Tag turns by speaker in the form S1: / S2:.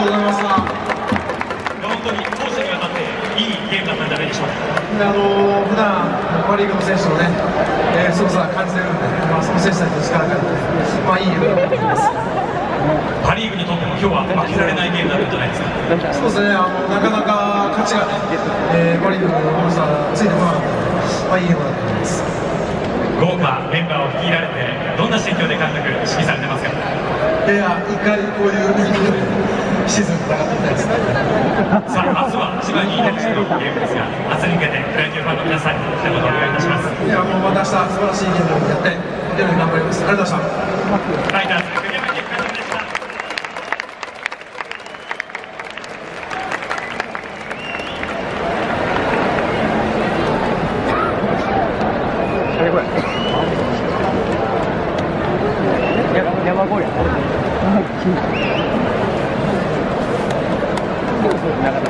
S1: とうございました
S2: 本当に攻守にわたっていいゲームだったんじゃないでしょうか。
S1: あの普段パ・リーグの選手のね、えー、すごさ感じてるんで、まあ、その選手たちの力があるので、まあ、いいゲームだと思います。
S2: パ・リーグにとっても今日は負けられないゲームになるんじゃないですか。
S1: そうですね。あの、なかなか勝ちがね、えー、パ・リーグのオー、ついてこなかったので、まあ、いいゲームだと思います。
S2: 豪華メンバーを率いられて、どんな心境で監督、指揮されてますか？
S1: いや、一回こういうさあ、
S2: 明日は千葉にいたのゲームですが、明日に向けてプロ野球ファンの皆さんに一言お願いいたします。
S1: いや、もうまた明日素晴らしいゲームをやって、出る頑張ります。ありがとうございました。
S2: 山監督でした。山越え。নাগাদ